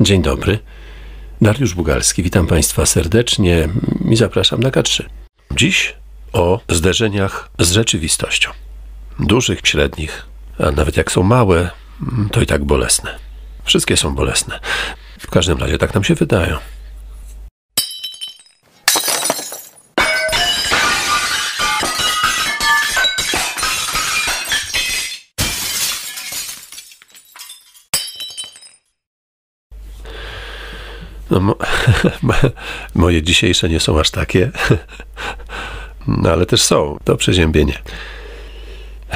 Dzień dobry. Dariusz Bugalski, witam Państwa serdecznie i zapraszam na K3. Dziś o zderzeniach z rzeczywistością. Dużych, średnich, a nawet jak są małe, to i tak bolesne. Wszystkie są bolesne. W każdym razie tak nam się wydają. No, mo moje dzisiejsze nie są aż takie, no ale też są. To przeziębienie.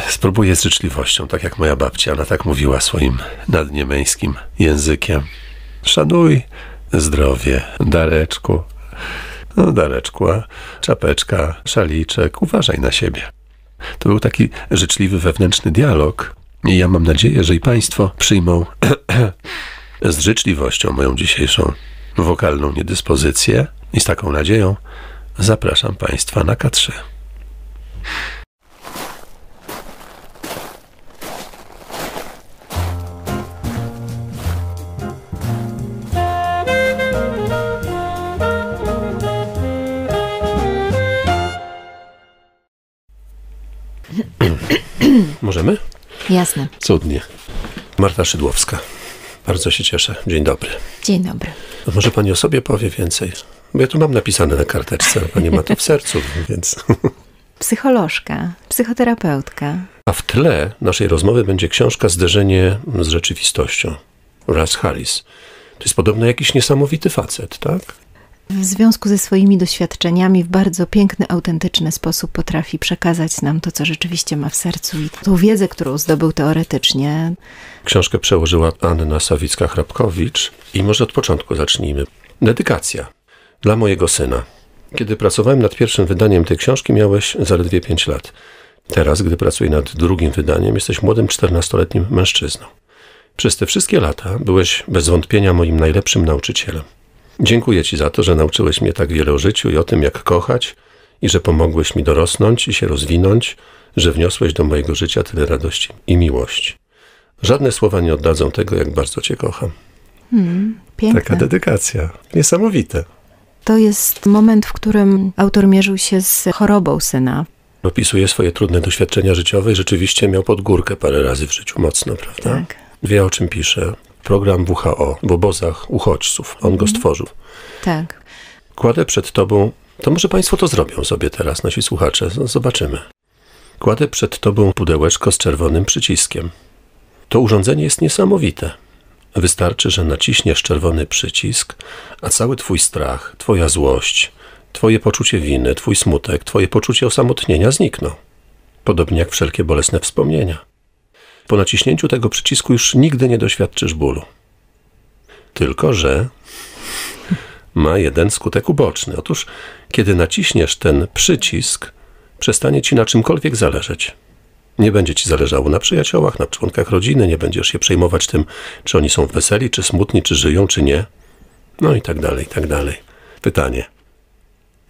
Spróbuję z życzliwością, tak jak moja babcia. Ona tak mówiła swoim nadniemęskim językiem. Szanuj zdrowie, Dareczku. No, Dareczku, czapeczka, szaliczek, uważaj na siebie. To był taki życzliwy wewnętrzny dialog i ja mam nadzieję, że i Państwo przyjmą z życzliwością moją dzisiejszą wokalną niedyspozycję i z taką nadzieją zapraszam Państwa na K3. Możemy? Jasne. Cudnie. Marta Szydłowska. Bardzo się cieszę. Dzień dobry. Dzień dobry. A może pani o sobie powie więcej? Bo ja tu mam napisane na karteczce, pani ma to w sercu, więc... Psycholożka, psychoterapeutka. A w tle naszej rozmowy będzie książka Zderzenie z rzeczywistością. Raz Harris. To jest podobno jakiś niesamowity facet, tak? W związku ze swoimi doświadczeniami w bardzo piękny, autentyczny sposób potrafi przekazać nam to, co rzeczywiście ma w sercu i tą wiedzę, którą zdobył teoretycznie. Książkę przełożyła Anna Sawicka-Hrabkowicz i może od początku zacznijmy. Dedykacja dla mojego syna. Kiedy pracowałem nad pierwszym wydaniem tej książki, miałeś zaledwie 5 lat. Teraz, gdy pracuję nad drugim wydaniem, jesteś młodym 14-letnim mężczyzną. Przez te wszystkie lata byłeś bez wątpienia moim najlepszym nauczycielem. Dziękuję Ci za to, że nauczyłeś mnie tak wiele o życiu i o tym, jak kochać, i że pomogłeś mi dorosnąć i się rozwinąć, że wniosłeś do mojego życia tyle radości i miłości. Żadne słowa nie oddadzą tego, jak bardzo Cię kocham. Hmm, piękne. Taka dedykacja. Niesamowite. To jest moment, w którym autor mierzył się z chorobą syna. Opisuje swoje trudne doświadczenia życiowe i rzeczywiście miał pod górkę parę razy w życiu mocno, prawda? Tak. Wie o czym pisze. Program WHO w obozach uchodźców. On go stworzył. Tak. Kładę przed tobą, to może państwo to zrobią sobie teraz, nasi słuchacze, zobaczymy. Kładę przed tobą pudełeczko z czerwonym przyciskiem. To urządzenie jest niesamowite. Wystarczy, że naciśniesz czerwony przycisk, a cały twój strach, twoja złość, twoje poczucie winy, twój smutek, twoje poczucie osamotnienia znikną. Podobnie jak wszelkie bolesne wspomnienia. Po naciśnięciu tego przycisku już nigdy nie doświadczysz bólu. Tylko, że ma jeden skutek uboczny. Otóż, kiedy naciśniesz ten przycisk, przestanie ci na czymkolwiek zależeć. Nie będzie ci zależało na przyjaciołach, na członkach rodziny, nie będziesz się przejmować tym, czy oni są weseli, czy smutni, czy żyją, czy nie. No i tak dalej, i tak dalej. Pytanie.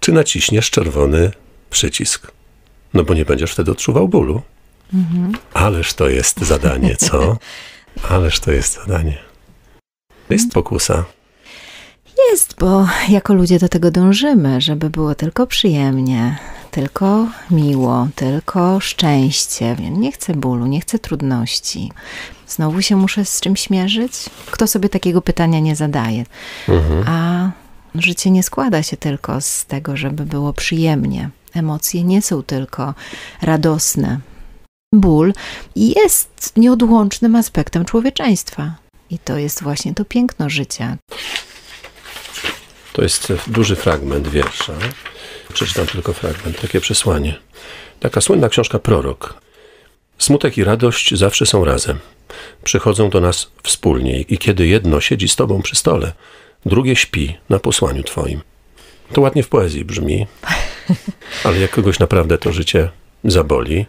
Czy naciśniesz czerwony przycisk? No bo nie będziesz wtedy odczuwał bólu. Ależ to jest zadanie, co? Ależ to jest zadanie. Jest pokusa. Jest, bo jako ludzie do tego dążymy, żeby było tylko przyjemnie, tylko miło, tylko szczęście. Nie chcę bólu, nie chcę trudności. Znowu się muszę z czymś mierzyć? Kto sobie takiego pytania nie zadaje? A życie nie składa się tylko z tego, żeby było przyjemnie. Emocje nie są tylko radosne. Ból jest nieodłącznym aspektem człowieczeństwa. I to jest właśnie to piękno życia. To jest duży fragment wiersza. Przeczytam tylko fragment, takie przesłanie. Taka słynna książka Prorok. Smutek i radość zawsze są razem. Przychodzą do nas wspólnie i kiedy jedno siedzi z tobą przy stole, drugie śpi na posłaniu twoim. To ładnie w poezji brzmi, ale jak kogoś naprawdę to życie zaboli.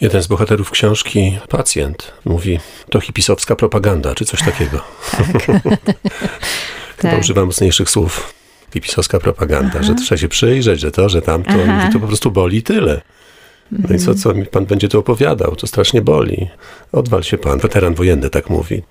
Jeden z bohaterów książki, pacjent, mówi, to hipisowska propaganda, czy coś takiego. Chyba Tak. używam mocniejszych słów. Hipisowska propaganda, że Aha. trzeba się przyjrzeć, że to, że tamto, Aha. mówi, to po prostu boli tyle. No i co, co mi pan będzie tu opowiadał? To strasznie boli. Odwal się pan, weteran wojenny tak mówi.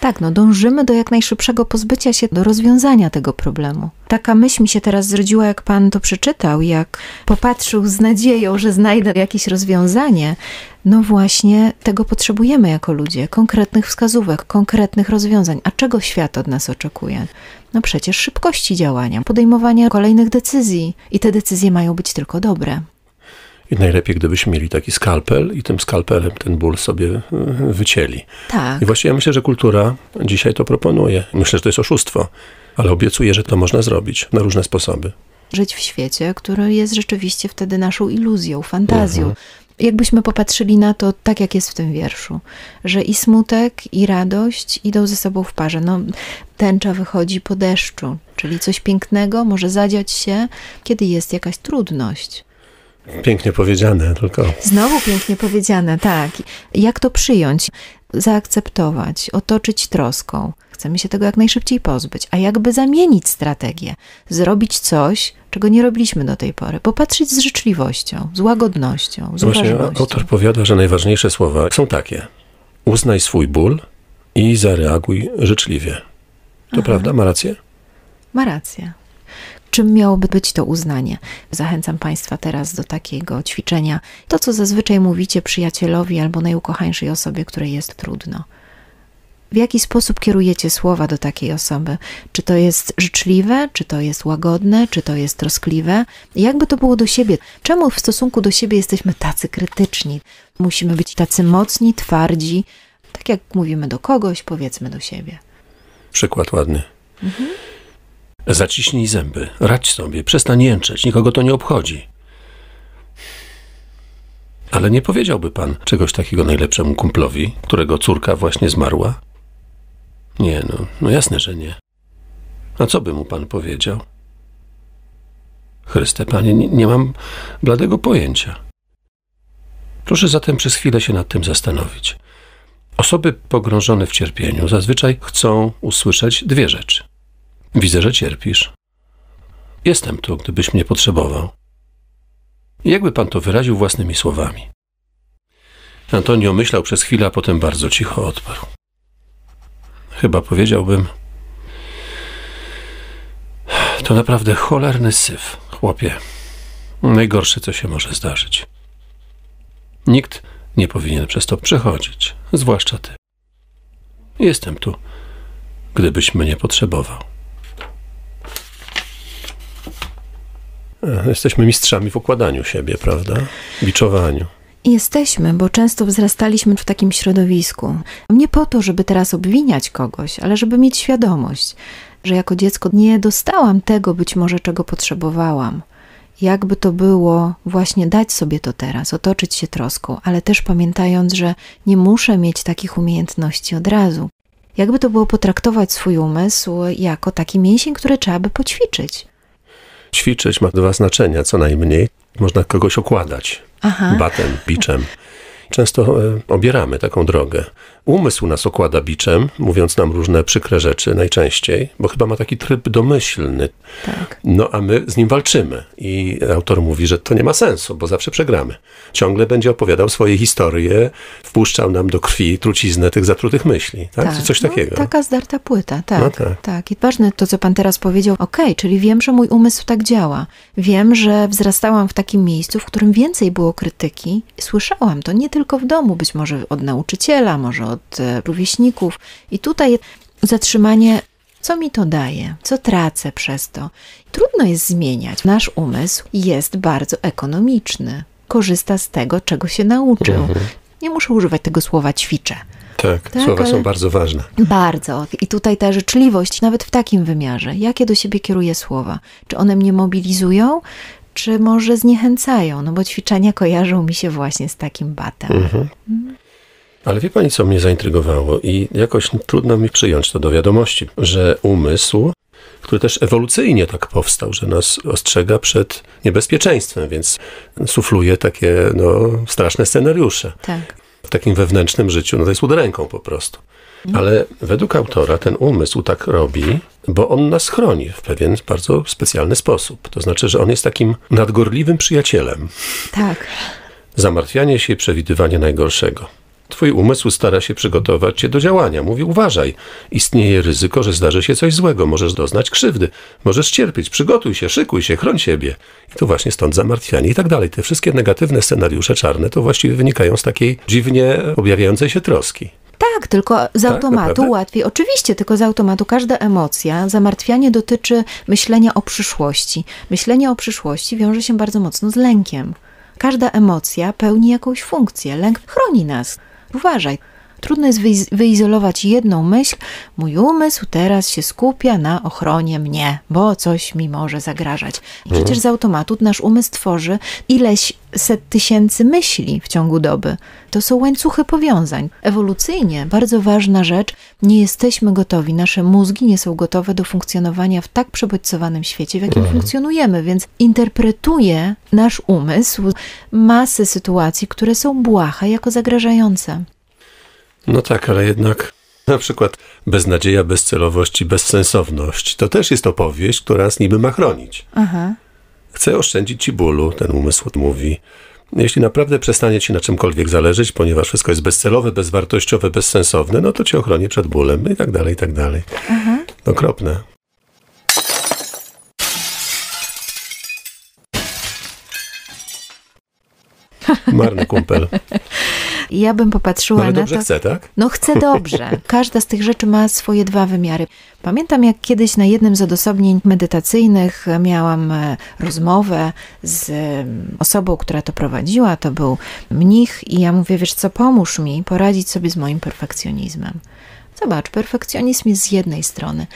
Tak, no dążymy do jak najszybszego pozbycia się, do rozwiązania tego problemu. Taka myśl mi się teraz zrodziła, jak pan to przeczytał, jak popatrzył z nadzieją, że znajdę jakieś rozwiązanie. No właśnie tego potrzebujemy jako ludzie, konkretnych wskazówek, konkretnych rozwiązań. A czego świat od nas oczekuje? No przecież szybkości działania, podejmowania kolejnych decyzji i te decyzje mają być tylko dobre. I najlepiej, gdybyśmy mieli taki skalpel i tym skalpelem ten ból sobie y, wycięli. Tak. I właściwie ja myślę, że kultura dzisiaj to proponuje. Myślę, że to jest oszustwo, ale obiecuję, że to można zrobić na różne sposoby. Żyć w świecie, który jest rzeczywiście wtedy naszą iluzją, fantazją. Mhm. Jakbyśmy popatrzyli na to tak, jak jest w tym wierszu, że i smutek, i radość idą ze sobą w parze. No, tęcza wychodzi po deszczu, czyli coś pięknego może zadziać się, kiedy jest jakaś trudność. Pięknie powiedziane, tylko. Znowu pięknie powiedziane, tak. Jak to przyjąć, zaakceptować, otoczyć troską? Chcemy się tego jak najszybciej pozbyć. A jakby zamienić strategię, zrobić coś, czego nie robiliśmy do tej pory, popatrzeć z życzliwością, z łagodnością, z Właśnie autor powiada, że najważniejsze słowa są takie. Uznaj swój ból i zareaguj życzliwie. To Aha. prawda? Ma rację? Ma rację. Czym miałoby być to uznanie? Zachęcam Państwa teraz do takiego ćwiczenia. To, co zazwyczaj mówicie przyjacielowi albo najukochańszej osobie, której jest trudno. W jaki sposób kierujecie słowa do takiej osoby? Czy to jest życzliwe, czy to jest łagodne, czy to jest troskliwe? Jakby to było do siebie? Czemu w stosunku do siebie jesteśmy tacy krytyczni? Musimy być tacy mocni, twardzi. Tak jak mówimy do kogoś, powiedzmy do siebie. Przykład ładny. Mhm. Zaciśnij zęby, radź sobie, przestań jęczeć, nikogo to nie obchodzi. Ale nie powiedziałby pan czegoś takiego najlepszemu kumplowi, którego córka właśnie zmarła? Nie, no, no jasne, że nie. A co by mu pan powiedział? Chryste, panie, nie, nie mam bladego pojęcia. Proszę zatem przez chwilę się nad tym zastanowić. Osoby pogrążone w cierpieniu zazwyczaj chcą usłyszeć dwie rzeczy. Widzę, że cierpisz. Jestem tu, gdybyś mnie potrzebował. Jakby pan to wyraził własnymi słowami? Antonio myślał przez chwilę, a potem bardzo cicho odparł. Chyba powiedziałbym. To naprawdę cholerny syf, chłopie. Najgorsze, co się może zdarzyć. Nikt nie powinien przez to przechodzić, zwłaszcza ty. Jestem tu, gdybyś mnie potrzebował. Jesteśmy mistrzami w układaniu siebie, prawda? Biczowaniu. Jesteśmy, bo często wzrastaliśmy w takim środowisku. Nie po to, żeby teraz obwiniać kogoś, ale żeby mieć świadomość, że jako dziecko nie dostałam tego być może, czego potrzebowałam. Jakby to było właśnie dać sobie to teraz, otoczyć się troską, ale też pamiętając, że nie muszę mieć takich umiejętności od razu. Jakby to było potraktować swój umysł jako taki mięsień, który trzeba by poćwiczyć. Ćwiczyć ma dwa znaczenia, co najmniej. Można kogoś okładać Aha. batem, biczem. Często e, obieramy taką drogę. Umysł nas okłada biczem, mówiąc nam różne przykre rzeczy najczęściej, bo chyba ma taki tryb domyślny. Tak. No a my z nim walczymy. I autor mówi, że to nie ma sensu, bo zawsze przegramy. Ciągle będzie opowiadał swoje historie, wpuszczał nam do krwi truciznę tych zatrutych myśli. Tak? tak. Coś takiego. No, taka zdarta płyta, tak, no tak. tak. I ważne to, co pan teraz powiedział. Okej, okay, czyli wiem, że mój umysł tak działa. Wiem, że wzrastałam w takim miejscu, w którym więcej było krytyki. Słyszałam to nie tylko w domu, być może od nauczyciela, może od e, rówieśników. I tutaj zatrzymanie, co mi to daje, co tracę przez to. Trudno jest zmieniać. Nasz umysł jest bardzo ekonomiczny. Korzysta z tego, czego się nauczył. Mhm. Nie muszę używać tego słowa ćwiczę. Tak, tak słowa są bardzo ważne. Bardzo. I tutaj ta życzliwość, nawet w takim wymiarze. Jakie do siebie kieruję słowa? Czy one mnie mobilizują, czy może zniechęcają? No bo ćwiczenia kojarzą mi się właśnie z takim batem. Mhm. mhm. Ale wie pani, co mnie zaintrygowało i jakoś trudno mi przyjąć to do wiadomości, że umysł, który też ewolucyjnie tak powstał, że nas ostrzega przed niebezpieczeństwem, więc sufluje takie no, straszne scenariusze. Tak. W takim wewnętrznym życiu, no to jest udręką po prostu. Ale według autora ten umysł tak robi, bo on nas chroni w pewien bardzo specjalny sposób. To znaczy, że on jest takim nadgorliwym przyjacielem. Tak. Zamartwianie się i przewidywanie najgorszego. Twój umysł stara się przygotować cię do działania. Mówi, uważaj, istnieje ryzyko, że zdarzy się coś złego, możesz doznać krzywdy, możesz cierpieć, przygotuj się, szykuj się, chroń siebie. I to właśnie stąd zamartwianie i tak dalej. Te wszystkie negatywne scenariusze czarne to właściwie wynikają z takiej dziwnie objawiającej się troski. Tak, tylko z Tak, automatu naprawdę? łatwiej. Oczywiście, tylko z automatu każda emocja, zamartwianie dotyczy myślenia o przyszłości. Myślenie o przyszłości wiąże się bardzo mocno z lękiem. Każda emocja pełni jakąś funkcję. Lęk chroni nas. Uważaj. Trudno jest wyiz- wyizolować jedną myśl. Mój umysł teraz się skupia na ochronie mnie, bo coś mi może zagrażać. I przecież z automatu nasz umysł tworzy ileś set tysięcy myśli w ciągu doby. To są łańcuchy powiązań. Ewolucyjnie bardzo ważna rzecz, nie jesteśmy gotowi, nasze mózgi nie są gotowe do funkcjonowania w tak przebodźcowanym świecie, w jakim funkcjonujemy, więc interpretuje nasz umysł masę sytuacji, które są błahe jako zagrażające. No tak, ale jednak na przykład beznadzieja, bezcelowość i bezsensowność to też jest opowieść, która nas niby ma chronić. Aha. Chcę oszczędzić ci bólu, ten umysł mówi. Jeśli naprawdę przestanie ci na czymkolwiek zależeć, ponieważ wszystko jest bezcelowe, bezwartościowe, bezsensowne, no to cię ochroni przed bólem i tak dalej, i tak dalej. Okropne. Marny kumpel. Ja bym popatrzyła No ale na dobrze to. chce, tak? No chcę dobrze. Każda z tych rzeczy ma swoje dwa wymiary. Pamiętam, jak kiedyś na jednym z odosobnień medytacyjnych miałam e, rozmowę z osobą, która to prowadziła. To był mnich i ja mówię, wiesz co, pomóż mi poradzić sobie z moim perfekcjonizmem. Zobacz, perfekcjonizm jest z jednej strony,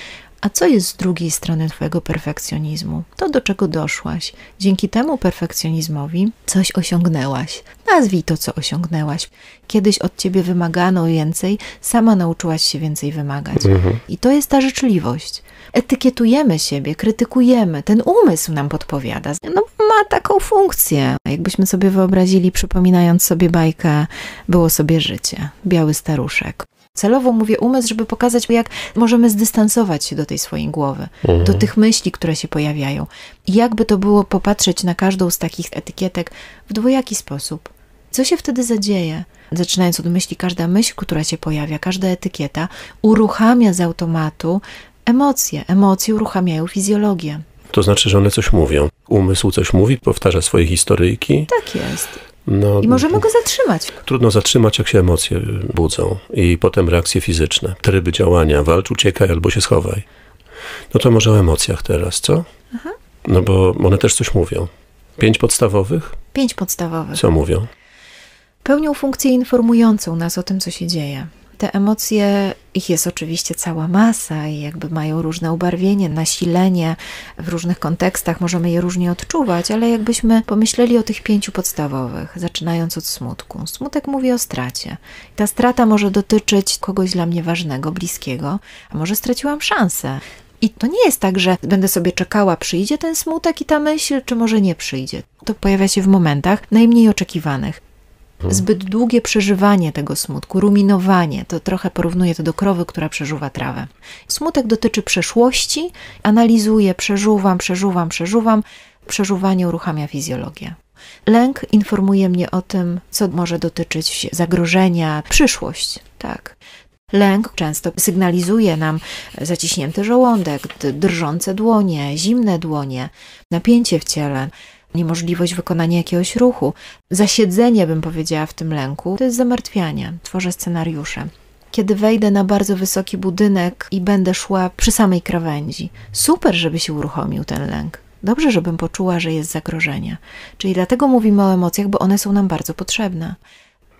a co jest z drugiej strony Twojego perfekcjonizmu? To, do czego doszłaś. Dzięki temu perfekcjonizmowi coś osiągnęłaś. Nazwij to, co osiągnęłaś. Kiedyś od Ciebie wymagano więcej, sama nauczyłaś się więcej wymagać. I to jest ta życzliwość. Etykietujemy siebie, krytykujemy, ten umysł nam podpowiada. No, ma taką funkcję. Jakbyśmy sobie wyobrazili, przypominając sobie bajkę, było sobie życie. Biały staruszek. Celowo mówię umysł, żeby pokazać, jak możemy zdystansować się do tej swojej głowy, do tych myśli, które się pojawiają. I jakby to było popatrzeć na każdą z takich etykietek w dwojaki sposób. Co się wtedy zadzieje? Zaczynając od myśli, każda myśl, która się pojawia, każda etykieta uruchamia z automatu emocje. Emocje uruchamiają fizjologię. To znaczy, że one coś mówią. Umysł coś mówi, powtarza swoje historyjki. Tak jest. No, I możemy go zatrzymać. Trudno zatrzymać, jak się emocje budzą i potem reakcje fizyczne, tryby działania, walcz, uciekaj albo się schowaj. No to może o emocjach teraz, co? No bo one też coś mówią. Pięć podstawowych? Pięć podstawowych. Co mówią? pełnią funkcję informującą nas o tym, co się dzieje. Te emocje, ich jest oczywiście cała masa i jakby mają różne ubarwienie, nasilenie w różnych kontekstach, możemy je różnie odczuwać, ale jakbyśmy pomyśleli o tych pięciu podstawowych, zaczynając od smutku. Smutek mówi o stracie. Ta strata może dotyczyć kogoś dla mnie ważnego, bliskiego, a może straciłam szansę. I to nie jest tak, że będę sobie czekała, przyjdzie ten smutek i ta myśl, czy może nie przyjdzie. To pojawia się w momentach najmniej oczekiwanych. Zbyt długie przeżywanie tego smutku, ruminowanie, to trochę porównuje to do krowy, która przeżuwa trawę. Smutek dotyczy przeszłości, analizuję, przeżuwam, przeżuwam, przeżuwam. Przeżuwanie uruchamia fizjologię. Lęk informuje mnie o tym, co może dotyczyć zagrożenia, przyszłość, tak. Lęk często sygnalizuje nam zaciśnięty żołądek, drżące dłonie, zimne dłonie, napięcie w ciele, niemożliwość wykonania jakiegoś ruchu. Zasiedzenie, bym powiedziała, w tym lęku, to jest zamartwianie. Tworzę scenariusze. Kiedy wejdę na bardzo wysoki budynek i będę szła przy samej krawędzi, super, żeby się uruchomił ten lęk. Dobrze, żebym poczuła, że jest zagrożenie. Czyli dlatego mówimy o emocjach, bo one są nam bardzo potrzebne.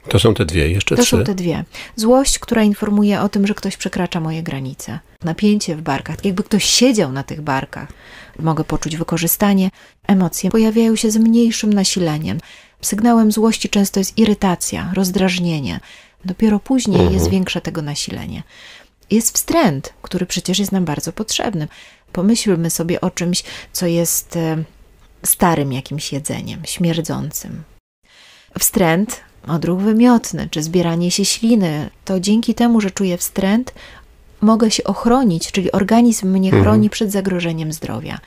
To są te dwie, jeszcze To trzy. są te dwie. Złość, która informuje o tym, że ktoś przekracza moje granice. Napięcie w barkach, tak jakby ktoś siedział na tych barkach. Mogę poczuć wykorzystanie. Emocje pojawiają się z mniejszym nasileniem. Sygnałem złości często jest irytacja, rozdrażnienie. Dopiero później jest większe tego nasilenie. Jest wstręt, który przecież jest nam bardzo potrzebny. Pomyślmy sobie o czymś, co jest e, starym jakimś jedzeniem, śmierdzącym. Wstręt, odruch wymiotny, czy zbieranie się śliny, to dzięki temu, że czuję wstręt, mogę się ochronić, czyli organizm mnie chroni przed zagrożeniem zdrowia.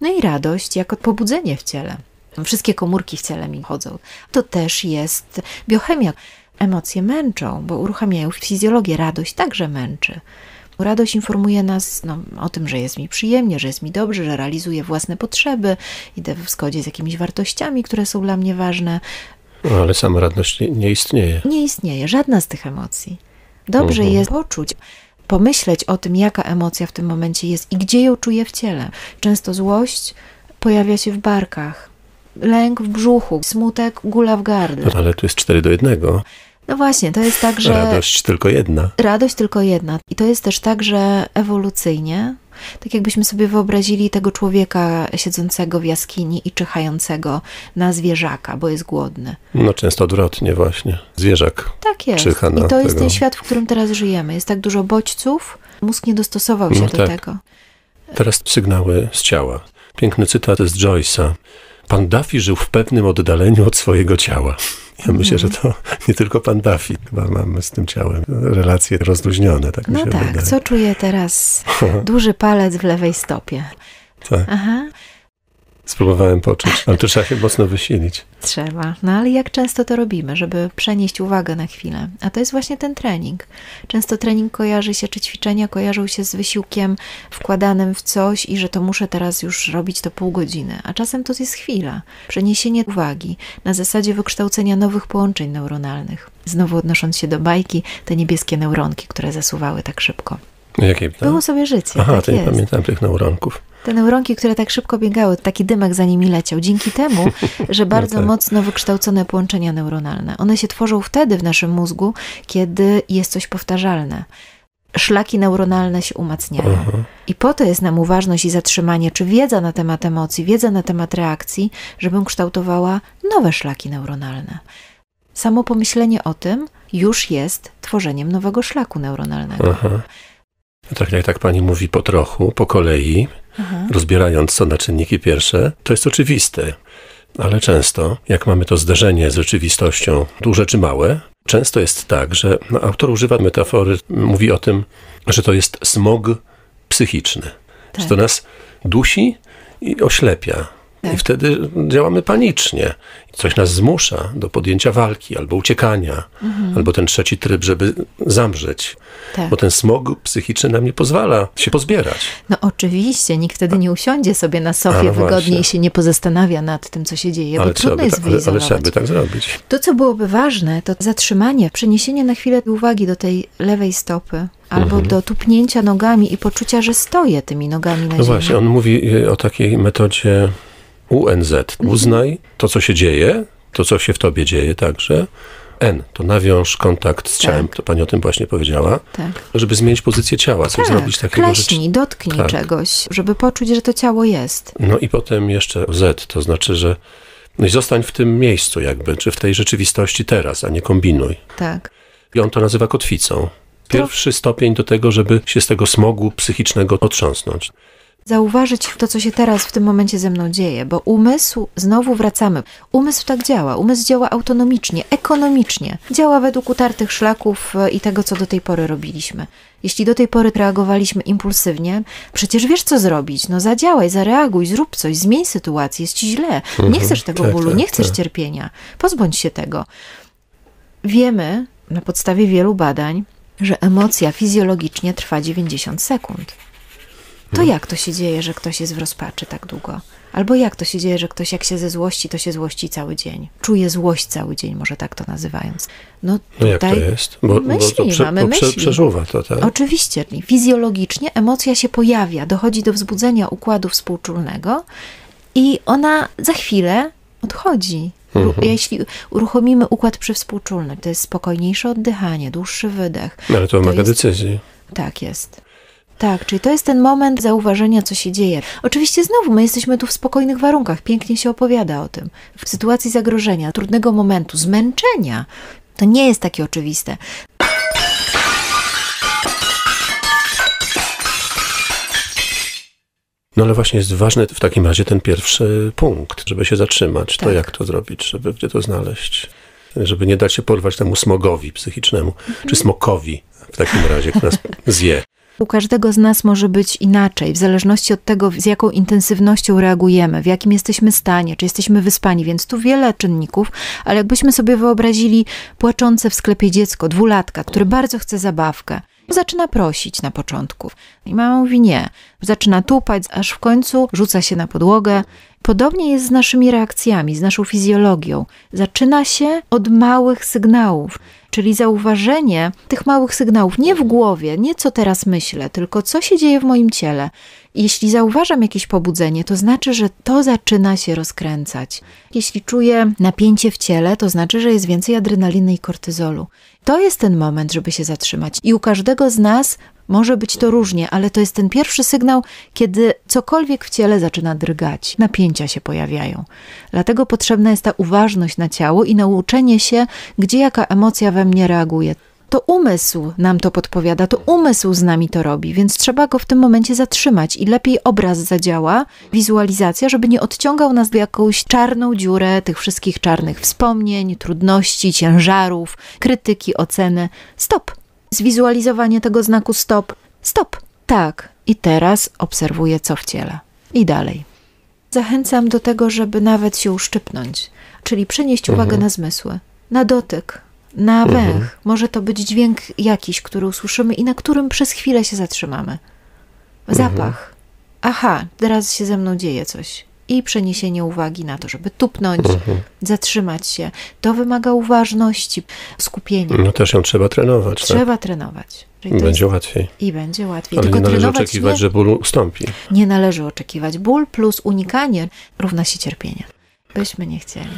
No i radość jako pobudzenie w ciele. Wszystkie komórki w ciele mi chodzą. To też jest biochemia. emocje męczą, bo uruchamiają fizjologię. Radość także męczy. Radość informuje nas no, o tym, że jest mi przyjemnie, że jest mi dobrze, że realizuję własne potrzeby, idę w zgodzie z jakimiś wartościami, które są dla mnie ważne. No, ale sama radość nie, nie istnieje. Nie istnieje żadna z tych emocji. Dobrze Mhm. jest poczuć, pomyśleć o tym, jaka emocja w tym momencie jest i gdzie ją czuję w ciele. Często złość pojawia się w barkach, lęk w brzuchu, smutek, gula w gardle. Ale tu jest cztery do jednego. No właśnie, to jest tak, że Radość tylko jedna. radość tylko jedna. I to jest też tak, że ewolucyjnie, tak jakbyśmy sobie wyobrazili tego człowieka siedzącego w jaskini i czyhającego na zwierzaka, bo jest głodny. No często odwrotnie właśnie. Zwierzak. Tak jest. Czyha na I to jest tego. ten świat, w którym teraz żyjemy. Jest tak dużo bodźców, mózg nie dostosował się No do tak. tego. Teraz sygnały z ciała. Piękny cytat z Joyce'a. Pan Duffy żył w pewnym oddaleniu od swojego ciała. Ja myślę, że to nie tylko pan Duffy. Chyba mamy z tym ciałem relacje rozluźnione, tak mi No się tak, wydaje. co czuję teraz? Duży palec w lewej stopie. Tak. Aha, Spróbowałem poczuć, ale to trzeba się mocno wysilić. trzeba. No ale jak często to robimy, żeby przenieść uwagę na chwilę? A to jest właśnie ten trening. Często trening kojarzy się, czy ćwiczenia kojarzą się z wysiłkiem wkładanym w coś i że to muszę teraz już robić to pół godziny. A czasem to jest chwila. Przeniesienie uwagi na zasadzie wykształcenia nowych połączeń neuronalnych. Znowu odnosząc się do bajki, te niebieskie neuronki, które zasuwały tak szybko. Jakie to? Było sobie życie. Aha, tak to nie pamiętam tych neuronków. Te neuronki, które tak szybko biegały, taki dymek za nimi leciał, dzięki temu, że bardzo tak. mocno wykształcone połączenia neuronalne. One się tworzą wtedy w naszym mózgu, kiedy jest coś powtarzalne. Szlaki neuronalne się umacniają. Aha. I po to jest nam uważność i zatrzymanie, czy wiedza na temat emocji, wiedza na temat reakcji, żebym kształtowała nowe szlaki neuronalne. Samo pomyślenie o tym już jest tworzeniem nowego szlaku neuronalnego. Aha. Tak jak tak pani mówi po trochu, po kolei, rozbierając to na czynniki pierwsze, to jest oczywiste. Ale często, jak mamy to zderzenie z rzeczywistością, duże czy małe, często jest tak, że no, autor używa metafory, mówi o tym, że to jest smog psychiczny. Że to Tak. nas dusi i oślepia. I wtedy działamy panicznie. Coś nas zmusza do podjęcia walki albo uciekania, albo ten trzeci tryb, żeby zamrzeć. Tak. Bo ten smog psychiczny nam nie pozwala się pozbierać. No oczywiście, nikt wtedy nie usiądzie sobie na sofie no wygodnie i się nie pozastanawia nad tym, co się dzieje, ale, bo trudno by jest tak, ale, ale wyizolować. trzeba by tak zrobić. To, co byłoby ważne, to zatrzymanie, przeniesienie na chwilę uwagi do tej lewej stopy albo Mhm. do tupnięcia nogami i poczucia, że stoję tymi nogami na No ziemi. właśnie, on mówi y, o takiej metodzie UNZ. Uznaj to, co się dzieje, to, co się w tobie dzieje także. N to nawiąż kontakt z ciałem, to pani o tym właśnie powiedziała, Tak. żeby zmienić pozycję ciała, coś tak, zrobić takiego klaśnij, dotknij Tak. czegoś, żeby poczuć, że to ciało jest. No i potem jeszcze Z, to znaczy, że no i zostań w tym miejscu jakby, czy w tej rzeczywistości teraz, a nie kombinuj. Tak. I on to nazywa kotwicą. Pierwszy stopień do tego, żeby się z tego smogu psychicznego otrząsnąć. Zauważyć to, co się teraz w tym momencie ze mną dzieje, bo umysł, znowu wracamy. Umysł tak działa. Umysł działa autonomicznie, ekonomicznie. Działa według utartych szlaków e, i tego, co do tej pory robiliśmy. Jeśli do tej pory reagowaliśmy impulsywnie, przecież wiesz, co zrobić. No zadziałaj, zareaguj, zrób coś, zmień sytuację, jest ci źle. Nie chcesz tego tak, bólu, tak, nie chcesz tak. cierpienia. Pozbądź się tego. Wiemy na podstawie wielu badań, że emocja fizjologicznie trwa 90 sekund. To jak to się dzieje, że ktoś jest w rozpaczy tak długo? Albo jak to się dzieje, że ktoś jak się ze złości, to się złości cały dzień? Czuje złość cały dzień, może tak to nazywając. No No jak to jest? Bo, bo myśli, to prze, mamy bo prze, myśli. przeżuwa to, tak? Oczywiście, fizjologicznie emocja się pojawia, dochodzi do wzbudzenia układu współczulnego i ona za chwilę odchodzi. Mhm. Jeśli uruchomimy układ przywspółczulny, to jest spokojniejsze oddychanie, dłuższy wydech. No, ale to wymaga jest- decyzji. Tak jest. Tak, czyli to jest ten moment zauważenia, co się dzieje. Oczywiście znowu my jesteśmy tu w spokojnych warunkach, pięknie się opowiada o tym. W sytuacji zagrożenia, trudnego momentu, zmęczenia, to nie jest takie oczywiste. No ale właśnie jest ważny w takim razie ten pierwszy punkt, żeby się zatrzymać. To Tak. jak to zrobić, żeby gdzie to znaleźć? Żeby nie dać się porwać temu smogowi psychicznemu, czy smokowi w takim razie, który nas zje. U każdego z nas może być inaczej, w zależności od tego, z jaką intensywnością reagujemy, w jakim jesteśmy stanie, czy jesteśmy wyspani, więc tu wiele czynników, ale jakbyśmy sobie wyobrazili płaczące w sklepie dziecko, dwulatka, który bardzo chce zabawkę, zaczyna prosić na początku. I mama mówi nie. Zaczyna tupać, aż w końcu rzuca się na podłogę. Podobnie jest z naszymi reakcjami, z naszą fizjologią. Zaczyna się od małych sygnałów, czyli zauważenie tych małych sygnałów nie w głowie, nie co teraz myślę, tylko co się dzieje w moim ciele. Jeśli zauważam jakieś pobudzenie, to znaczy, że to zaczyna się rozkręcać. Jeśli czuję napięcie w ciele, to znaczy, że jest więcej adrenaliny i kortyzolu. To jest ten moment, żeby się zatrzymać. I u każdego z nas może być to różnie, ale to jest ten pierwszy sygnał, kiedy cokolwiek w ciele zaczyna drgać, napięcia się pojawiają. Dlatego potrzebna jest ta uważność na ciało i nauczenie się, gdzie jaka emocja we mnie reaguje to umysł nam to podpowiada, to umysł z nami to robi, więc trzeba go w tym momencie zatrzymać i lepiej obraz zadziała, wizualizacja, żeby nie odciągał nas w jakąś czarną dziurę tych wszystkich czarnych wspomnień, trudności, ciężarów, krytyki, oceny. Stop! Zwizualizowanie tego znaku stop. Stop! Tak. I teraz obserwuję, co w ciele. I dalej. Zachęcam do tego, żeby nawet się uszczypnąć, czyli przenieść uwagę mhm. na zmysły, na dotyk, na mhm. węch. Mhm. Może to być dźwięk jakiś, który usłyszymy i na którym przez chwilę się zatrzymamy. Zapach. Mhm. Aha, teraz się ze mną dzieje coś. I przeniesienie uwagi na to, żeby tupnąć, mhm. zatrzymać się. To wymaga uważności, skupienia. No też ją trzeba trenować. Tak? Trzeba tak? trenować. I będzie łatwiej. I będzie łatwiej. Ale Tylko nie należy oczekiwać, nie... że ból ustąpi. Nie należy oczekiwać. Ból plus unikanie równa się cierpienie. Byśmy nie chcieli.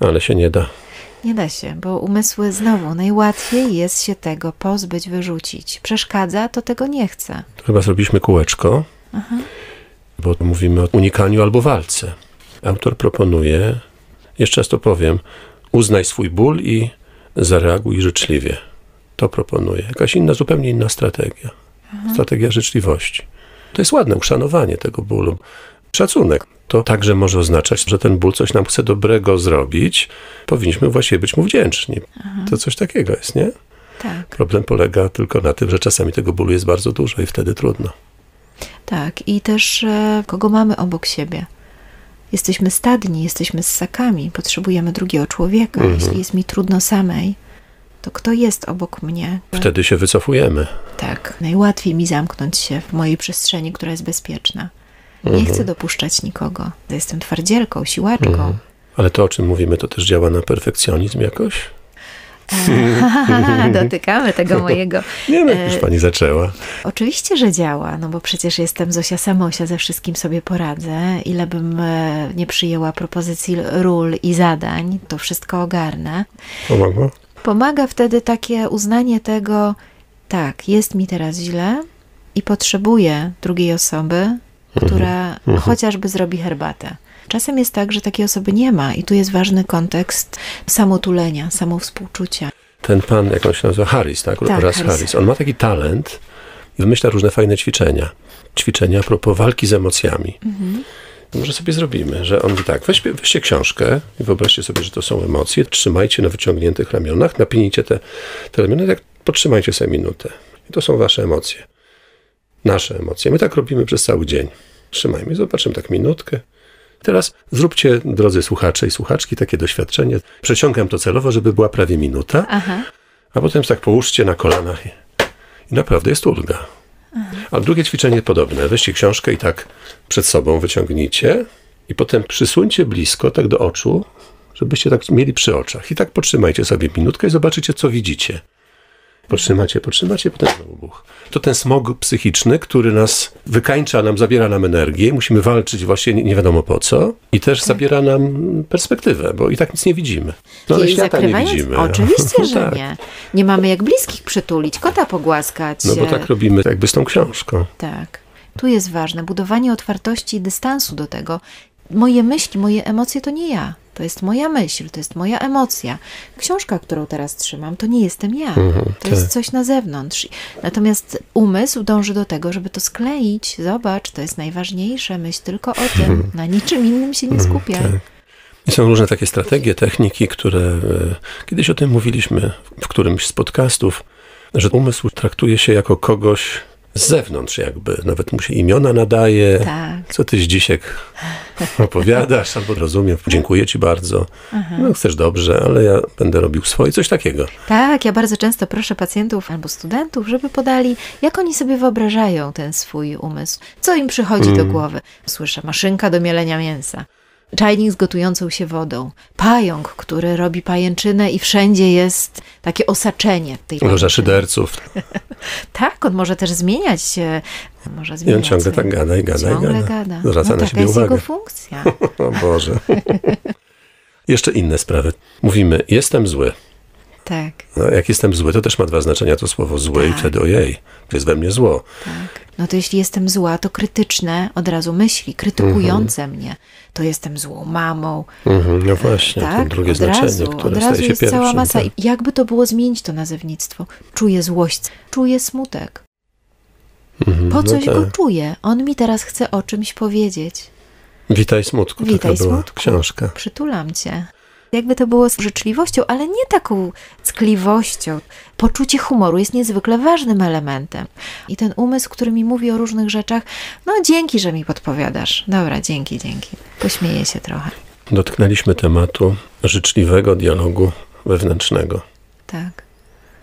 Ale się nie da. Nie da się, bo umysły znowu najłatwiej jest się tego pozbyć, wyrzucić. Przeszkadza, to tego nie chce. To chyba zrobiliśmy kółeczko, Aha. Bo mówimy o unikaniu albo walce. Autor proponuje, jeszcze raz to powiem, uznaj swój ból i zareaguj życzliwie. To proponuje. Jakaś inna, zupełnie inna strategia. Aha. Strategia życzliwości. To jest ładne uszanowanie tego bólu. Szacunek to także może oznaczać, że ten ból coś nam chce dobrego zrobić. Powinniśmy właściwie być mu wdzięczni. Aha. To coś takiego jest, nie? Tak. Problem polega tylko na tym, że czasami tego bólu jest bardzo dużo i wtedy trudno. Tak, i też e, kogo mamy obok siebie. Jesteśmy stadni, jesteśmy ssakami, potrzebujemy drugiego człowieka. Mhm. Jeśli jest mi trudno samej, to kto jest obok mnie? Wtedy się wycofujemy. Tak, najłatwiej mi zamknąć się w mojej przestrzeni, która jest bezpieczna. Nie mhm. chcę dopuszczać nikogo. Jestem twardzielką, siłaczką. Mhm. Ale to, o czym mówimy, to też działa na perfekcjonizm jakoś? Dotykamy tego mojego. Nie no, już pani zaczęła. Oczywiście, że działa, no bo przecież jestem Zosia Samosia, ze wszystkim sobie poradzę. Ile bym e, nie przyjęła propozycji ról i zadań, to wszystko ogarnę. Pomaga? Pomaga wtedy takie uznanie tego, tak, jest mi teraz źle i potrzebuję drugiej osoby, która mhm. mhm. chociażby zrobi herbatę. Czasem jest tak, że takiej osoby nie ma i tu jest ważny kontekst samotulenia, samowspółczucia. Ten pan, jak on się nazywa, Harris, tak? tak Raz Harris. Harris. On ma taki talent i wymyśla różne fajne ćwiczenia. Ćwiczenia a propos walki z emocjami. Mhm. Może sobie zrobimy, że on mówi tak, weź, weźcie książkę i wyobraźcie sobie, że to są emocje, trzymajcie na wyciągniętych ramionach, napinijcie te, te ramiona, tak podtrzymajcie sobie minutę. I to są wasze emocje nasze emocje. My tak robimy przez cały dzień. Trzymajmy, zobaczymy tak minutkę. Teraz zróbcie, drodzy słuchacze i słuchaczki, takie doświadczenie. Przeciągam to celowo, żeby była prawie minuta, Aha. a potem tak połóżcie na kolanach i, naprawdę jest ulga. Aha. A drugie ćwiczenie podobne. Weźcie książkę i tak przed sobą wyciągnijcie i potem przysuńcie blisko, tak do oczu, żebyście tak mieli przy oczach. I tak potrzymajcie sobie minutkę i zobaczycie, co widzicie. Potrzymacie, potrzymacie, potem znowu buch. To ten smog psychiczny, który nas wykańcza, nam zabiera nam energię, musimy walczyć właśnie nie wiadomo po co i też tak. zabiera nam perspektywę, bo i tak nic nie widzimy. No ale świata nie widzimy. Oczywiście, że tak. nie. Nie mamy jak bliskich przytulić, kota pogłaskać. No bo tak robimy jakby z tą książką. Tak. Tu jest ważne budowanie otwartości i dystansu do tego. Moje myśli, moje emocje to nie ja. To jest moja myśl, to jest moja emocja. Książka, którą teraz trzymam, to nie jestem ja. Mhm, to tak. jest coś na zewnątrz. Natomiast umysł dąży do tego, żeby to skleić. Zobacz, to jest najważniejsze. Myśl tylko o tym. Mhm. Na niczym innym się nie mhm, skupiaj. Tak. I są różne takie strategie, techniki, które e, kiedyś o tym mówiliśmy w którymś z podcastów, że umysł traktuje się jako kogoś, z zewnątrz jakby, nawet mu się imiona nadaje. Tak. Co ty Zdzisiek opowiadasz, albo rozumiem, dziękuję ci bardzo. No chcesz dobrze, ale ja będę robił swoje, coś takiego. Tak, ja bardzo często proszę pacjentów albo studentów, żeby podali, jak oni sobie wyobrażają ten swój umysł, co im przychodzi do głowy. Słyszę, maszynka do mielenia mięsa. Czajnik z gotującą się wodą, pająk, który robi pajęczynę i wszędzie jest takie osaczenie tej Loża szyderców. Tak, on może też zmieniać się. Może I on zmieniać ciągle tak gada i gada i Ciągle gada. gada. Zwraca no, na siebie jest uwagę. jego funkcja. O Boże. Jeszcze inne sprawy. Mówimy, jestem zły. Tak, No, jak jestem zły, to też ma dwa znaczenia to słowo zły i Tak. wtedy ojej, to jest we mnie zło. tak. No to jeśli jestem zła, to krytyczne od razu myśli, krytykujące mnie. To jestem złą mamą, Mhm, no właśnie, to tak? drugie od znaczenie, razu, które od razu staje się jest pierwszym. cała masa. tak. I jakby to było zmienić to nazewnictwo? Czuję złość, czuję smutek. Mhm, Po no coś go tak. czuję. On mi teraz chce o czymś powiedzieć. Witaj smutku, Witaj smutku. książka. Przytulam cię. Jakby to było z życzliwością, ale nie taką ckliwością. Poczucie humoru jest niezwykle ważnym elementem. I ten umysł, który mi mówi o różnych rzeczach, no dzięki, że mi podpowiadasz. Dobra, dzięki, dzięki. Pośmieję się trochę. Dotknęliśmy tematu życzliwego dialogu wewnętrznego. Tak.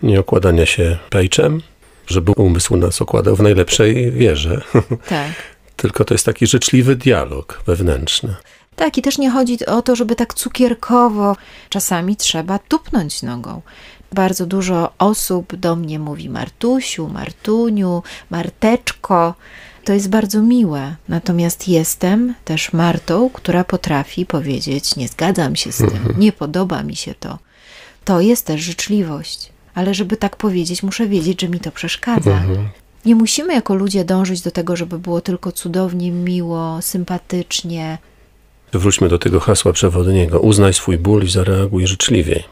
Nie okładania się pejczem, żeby umysł nas okładał w najlepszej wierze. Tak. Tylko to jest taki życzliwy dialog wewnętrzny. Tak, i też nie chodzi o to, żeby tak cukierkowo. Czasami trzeba tupnąć nogą. Bardzo dużo osób do mnie mówi Martusiu, Martuniu, Marteczko. To jest bardzo miłe. Natomiast jestem też Martą, która potrafi powiedzieć: Nie zgadzam się z tym, nie podoba mi się to. To jest też życzliwość. Ale żeby tak powiedzieć, muszę wiedzieć, że mi to przeszkadza. Nie musimy jako ludzie dążyć do tego, żeby było tylko cudownie, miło, sympatycznie, Wróćmy do tego hasła przewodniego. Uznaj swój ból i zareaguj życzliwie.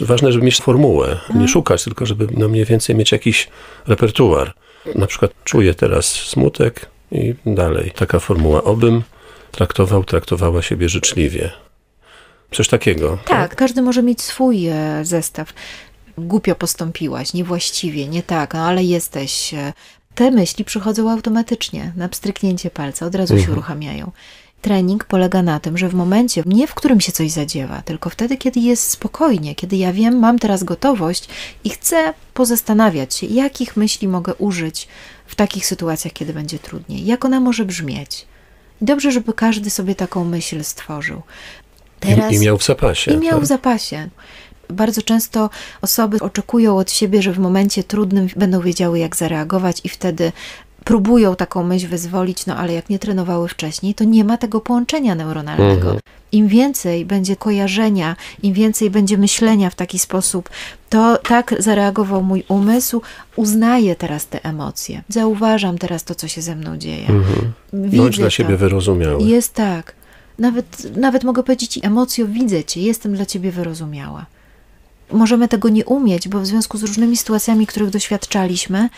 Ważne, żeby mieć formułę, nie szukać, tylko żeby no mniej więcej mieć jakiś repertuar. Na przykład czuję teraz smutek i dalej. Taka formuła. Obym traktował, traktowała siebie życzliwie. Coś takiego. Tak, każdy może mieć swój e, zestaw. Głupio postąpiłaś, niewłaściwie, nie tak, no ale jesteś. e, Te myśli przychodzą automatycznie, na pstryknięcie palca, od razu się uruchamiają. Trening polega na tym, że w momencie, nie w którym się coś zadziewa, tylko wtedy, kiedy jest spokojnie, kiedy ja wiem, mam teraz gotowość i chcę pozastanawiać się, jakich myśli mogę użyć w takich sytuacjach, kiedy będzie trudniej, jak ona może brzmieć. I dobrze, żeby każdy sobie taką myśl stworzył. I, I miał w zapasie. I miał tak? w zapasie. Bardzo często osoby oczekują od siebie, że w momencie trudnym będą wiedziały, jak zareagować, i wtedy próbują taką myśl wyzwolić, no ale jak nie trenowały wcześniej, to nie ma tego połączenia neuronalnego. Mhm. Im więcej będzie kojarzenia, im więcej będzie myślenia w taki sposób, to tak zareagował mój umysł, uznaję teraz te emocje, zauważam teraz to, co się ze mną dzieje. Mhm. Bądź dla to. siebie wyrozumiały. Jest tak. Nawet, nawet mogę powiedzieć, emocjo, widzę cię, jestem dla ciebie wyrozumiała. Możemy tego nie umieć, bo w związku z różnymi sytuacjami, których doświadczaliśmy,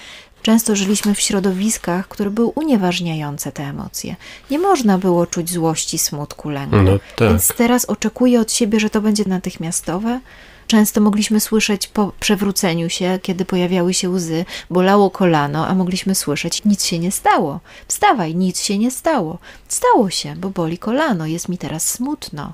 często żyliśmy w środowiskach, które były unieważniające te emocje. Nie można było czuć złości, smutku, lęku. No tak. Więc teraz oczekuję od siebie, że to będzie natychmiastowe. Często mogliśmy słyszeć po przewróceniu się, kiedy pojawiały się łzy, bolało kolano, a mogliśmy słyszeć, nic się nie stało. Wstawaj, nic się nie stało. Stało się, bo boli kolano, jest mi teraz smutno.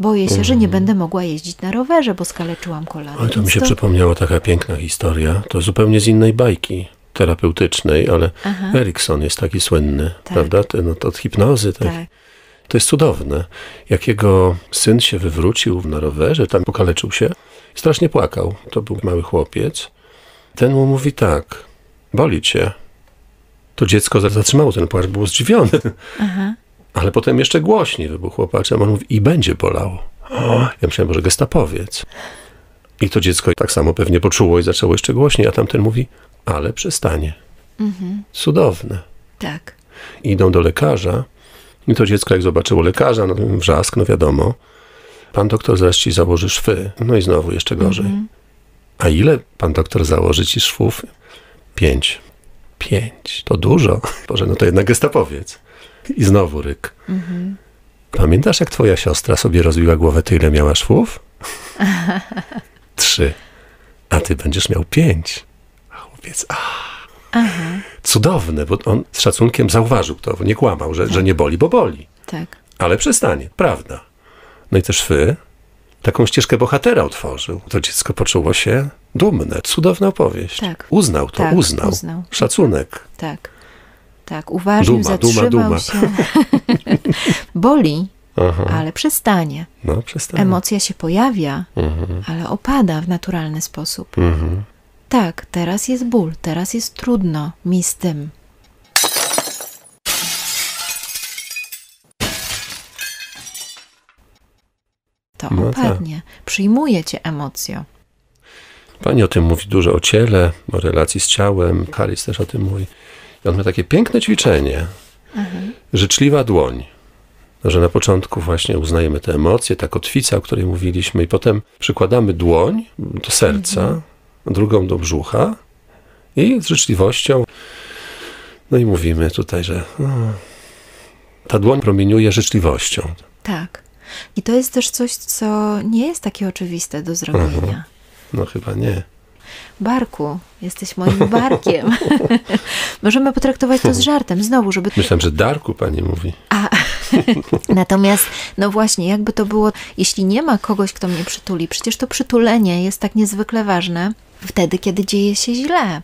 Boję się, że nie będę mogła jeździć na rowerze, bo skaleczyłam kolano. Ale to mi się przypomniała taka piękna historia. To zupełnie z innej bajki terapeutycznej, ale Aha. Erikson jest taki słynny, Tak. prawda? Ten od, od hipnozy. Tak. Tak. To jest cudowne. Jak jego syn się wywrócił na rowerze, tam pokaleczył się, strasznie płakał. To był mały chłopiec. Ten mu mówi tak, boli cię. To dziecko zatrzymało ten płacz, było zdziwione. Aha. Ale potem jeszcze głośniej wybuchło płaczem. On mówi, i będzie bolało. O, ja myślałem, może gestapowiec. I to dziecko tak samo pewnie poczuło i zaczęło jeszcze głośniej, a tamten mówi, ale przestanie. Mhm. Cudowne. Tak. Idą do lekarza i to dziecko jak zobaczyło lekarza, no wrzask, no wiadomo. Pan doktor zaraz ci założy szwy. No i znowu jeszcze gorzej. Mhm. A ile pan doktor założy ci szwów? Pięć. Pięć. To dużo. Boże, no to jednak gestapowiec. I znowu ryk. Mhm. Pamiętasz, jak twoja siostra sobie rozbiła głowę, to ile miała szwów? Trzy. A ty będziesz miał pięć. A chłopiec. Aha, Cudowne, bo on z szacunkiem zauważył to, nie kłamał, że, że nie boli, bo boli. tak. Ale przestanie, prawda. No i też wy taką ścieżkę bohatera otworzył. To dziecko poczuło się dumne. Cudowna opowieść. Tak. Uznał to, Tak, uznał. uznał. Szacunek. Tak. Tak, uważnie Duma, duma, zatrzymał duma. się. Boli, Aha. ale przestanie. No, przestań. Emocja się pojawia, Mhm. ale opada w naturalny sposób. Mhm. Tak, teraz jest ból, teraz jest trudno mi z tym. To No tak. opadnie. Przyjmuje cię emocjo. Pani o tym mówi dużo, o ciele, o relacji z ciałem. Haris też o tym mówi. I on ma takie piękne ćwiczenie. Życzliwa dłoń. Że na początku właśnie uznajemy te emocje, ta kotwica, o której mówiliśmy, i potem przykładamy dłoń do serca, drugą do brzucha i z życzliwością. No i mówimy tutaj, że no, ta dłoń promieniuje życzliwością. Tak. I to jest też coś, co nie jest takie oczywiste do zrobienia. No chyba nie. Barku, jesteś moim barkiem. Możemy potraktować to z żartem, znowu, żeby Myślałem, że Darku pani mówi. A natomiast, no właśnie, jakby to było, jeśli nie ma kogoś, kto mnie przytuli, przecież to przytulenie jest tak niezwykle ważne wtedy, kiedy dzieje się źle.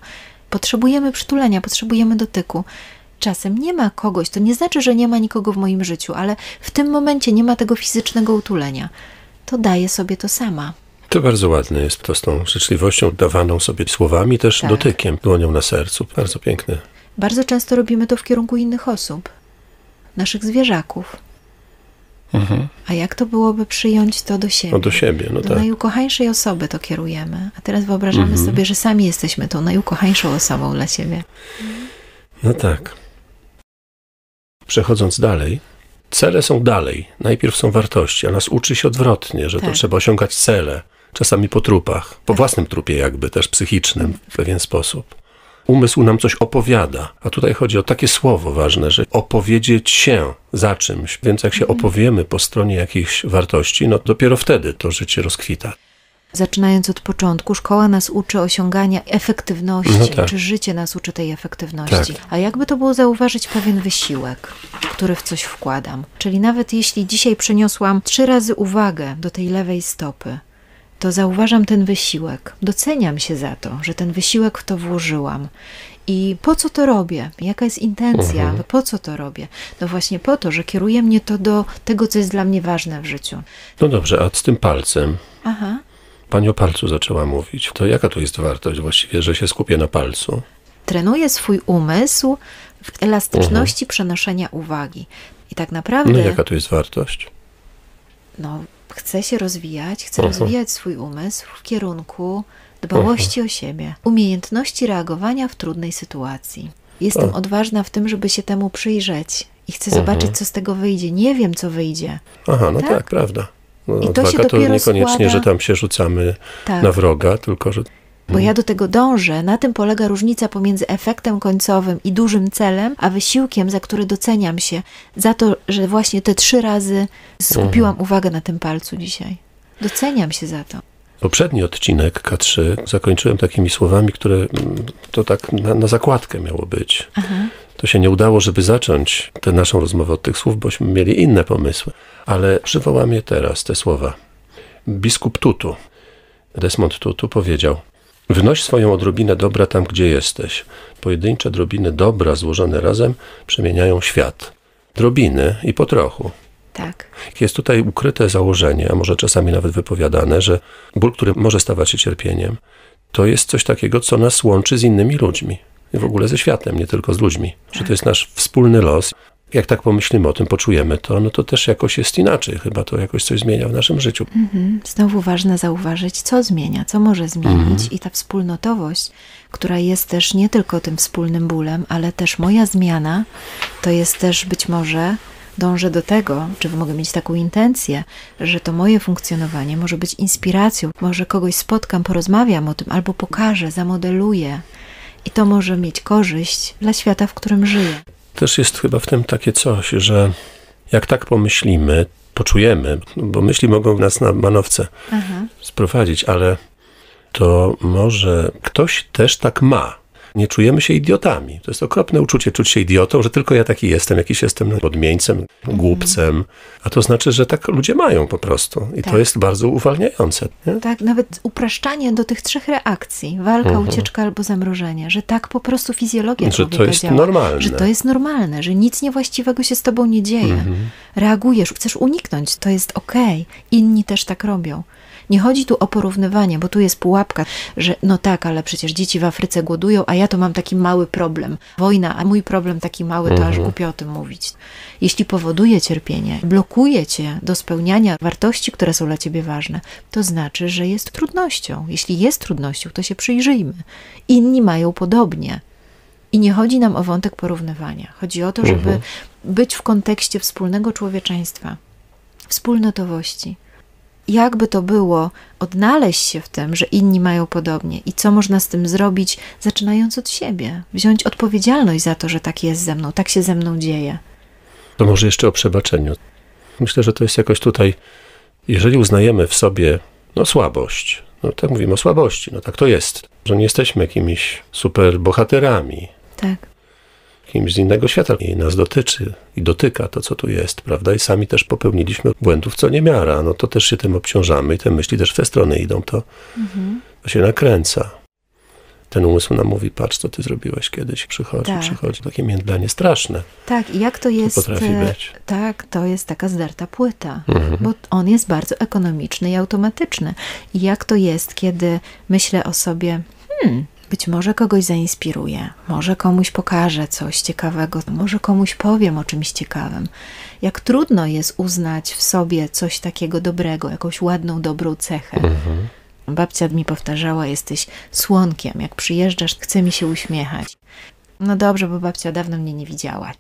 Potrzebujemy przytulenia, potrzebujemy dotyku. Czasem nie ma kogoś, to nie znaczy, że nie ma nikogo w moim życiu, ale w tym momencie nie ma tego fizycznego utulenia. To daję sobie to sama. To bardzo ładne jest to z tą życzliwością dawaną sobie słowami, też Tak. dotykiem, dłonią na sercu. Bardzo piękne. Bardzo często robimy to w kierunku innych osób, naszych zwierzaków. A jak to byłoby przyjąć to do siebie? No do siebie, no Do tak. najukochańszej osoby to kierujemy. A teraz wyobrażamy sobie, że sami jesteśmy tą najukochańszą osobą dla siebie. No tak. Przechodząc dalej, cele są dalej. Najpierw są wartości, a nas uczy się odwrotnie, że to Tak. trzeba osiągać cele. Czasami po trupach, po własnym trupie jakby, też psychicznym w pewien sposób. Umysł nam coś opowiada, a tutaj chodzi o takie słowo ważne, że opowiedzieć się za czymś. Więc jak się opowiemy po stronie jakichś wartości, no dopiero wtedy to życie rozkwita. Zaczynając od początku, szkoła nas uczy osiągania efektywności, No tak. czy życie nas uczy tej efektywności. Tak. A jakby to było zauważyć pewien wysiłek, który w coś wkładam. Czyli nawet jeśli dzisiaj przeniosłam trzy razy uwagę do tej lewej stopy, to zauważam ten wysiłek. Doceniam się za to, że ten wysiłek w to włożyłam. I po co to robię? Jaka jest intencja? Mhm. Po co to robię? No właśnie po to, że kieruje mnie to do tego, co jest dla mnie ważne w życiu. No dobrze, a z tym palcem, Aha. Pani o palcu zaczęła mówić. To jaka tu jest wartość właściwie, że się skupię na palcu? trenuje swój umysł w elastyczności przenoszenia uwagi. I tak No naprawdę i jaka tu jest wartość? no, chce się rozwijać, chce rozwijać swój umysł w kierunku dbałości o siebie, umiejętności reagowania w trudnej sytuacji. Jestem O. odważna w tym, żeby się temu przyjrzeć i chcę Mhm. zobaczyć, co z tego wyjdzie. Nie wiem, co wyjdzie. Aha, no tak, Tak? prawda. No, I to się to dopiero niekoniecznie, składa- że tam się rzucamy Tak. na wroga, tylko że Bo ja do tego dążę. Na tym polega różnica pomiędzy efektem końcowym i dużym celem, a wysiłkiem, za który doceniam się, za to, że właśnie te trzy razy skupiłam uwagę na tym palcu dzisiaj. Doceniam się za to. poprzedni odcinek K3 zakończyłem takimi słowami, które mm, to tak na, na zakładkę miało być. To się nie udało, żeby zacząć tę naszą rozmowę od tych słów, bośmy mieli inne pomysły. Ale przywołam je teraz, te słowa. Biskup Tutu, Desmond Tutu powiedział Wnoś swoją odrobinę dobra tam, gdzie jesteś. Pojedyncze drobiny dobra złożone razem przemieniają świat. Drobiny i po trochu. Tak. Jest tutaj ukryte założenie, a może czasami nawet wypowiadane, że ból, który może stawać się cierpieniem, to jest coś takiego, co nas łączy z innymi ludźmi. I w ogóle ze światem, nie tylko z ludźmi. Że to jest nasz wspólny los. Jak tak pomyślimy o tym, poczujemy to, no to też jakoś jest inaczej. Chyba to jakoś coś zmienia w naszym życiu. Mhm. Znowu ważne zauważyć, co zmienia, co może zmienić i ta wspólnotowość, która jest też nie tylko tym wspólnym bólem, ale też moja zmiana, to jest też być może dążę do tego, czy mogę mieć taką intencję, że to moje funkcjonowanie może być inspiracją, może kogoś spotkam, porozmawiam o tym, albo pokażę, zamodeluję. I to może mieć korzyść dla świata, w którym żyję. Też jest chyba w tym takie coś, że jak tak pomyślimy, poczujemy, bo myśli mogą nas na manowce Aha. sprowadzić, ale to może ktoś też tak ma. Nie czujemy się idiotami. To jest okropne uczucie, czuć się idiotą, że tylko ja taki jestem, jakiś jestem odmieńcem, głupcem. A to znaczy, że tak ludzie mają po prostu. I Tak. to jest bardzo uwalniające. Nie? Tak, nawet upraszczanie do tych trzech reakcji, walka, ucieczka albo zamrożenie, że tak po prostu fizjologia Mhm. Że to jest działa. normalne. Że to jest normalne, że nic niewłaściwego się z tobą nie dzieje. Mhm. Reagujesz, chcesz uniknąć, to jest okej. Inni też tak robią. Nie chodzi tu o porównywanie, bo tu jest pułapka, że no tak, ale przecież dzieci w Afryce głodują, a ja to mam taki mały problem. Wojna, a mój problem taki mały, to aż głupio o tym mówić. Jeśli powoduje cierpienie, blokuje cię do spełniania wartości, które są dla ciebie ważne, to znaczy, że jest trudnością. Jeśli jest trudnością, to się przyjrzyjmy. Inni mają podobnie. I nie chodzi nam o wątek porównywania. Chodzi o to, żeby być w kontekście wspólnego człowieczeństwa, wspólnotowości. Jakby to było, odnaleźć się w tym, że inni mają podobnie i co można z tym zrobić, zaczynając od siebie. Wziąć odpowiedzialność za to, że tak jest ze mną, tak się ze mną dzieje. To może jeszcze o przebaczeniu. Myślę, że to jest jakoś tutaj, jeżeli uznajemy w sobie no, słabość, no tak mówimy o słabości, no tak to jest, że nie jesteśmy jakimiś super bohaterami, Tak. Kimś z innego świata i nas dotyczy i dotyka to, co tu jest, prawda? I sami też popełniliśmy błędów, co niemiara, no to też się tym obciążamy i te myśli też w tę stronę idą, to, to się nakręca. Ten umysł nam mówi, patrz, co ty zrobiłeś kiedyś, przychodzi, Tak. przychodzi. Takie międlanie straszne. Tak, i jak to jest. potrafi e, być. Tak, to jest taka zdarta płyta, Mhm. bo on jest bardzo ekonomiczny i automatyczny. I jak to jest, kiedy myślę o sobie, hmm, być może kogoś zainspiruję, może komuś pokażę coś ciekawego, może komuś powiem o czymś ciekawym. Jak trudno jest uznać w sobie coś takiego dobrego, jakąś ładną, dobrą cechę. Mhm. Babcia mi powtarzała, jesteś słonkiem, jak przyjeżdżasz, chce mi się uśmiechać. No dobrze, bo babcia dawno mnie nie widziała.